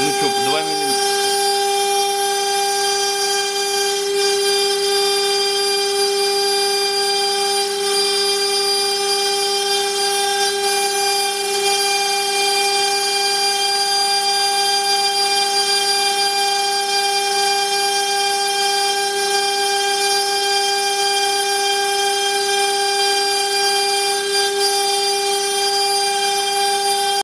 Ну что, по 2 миллиметра.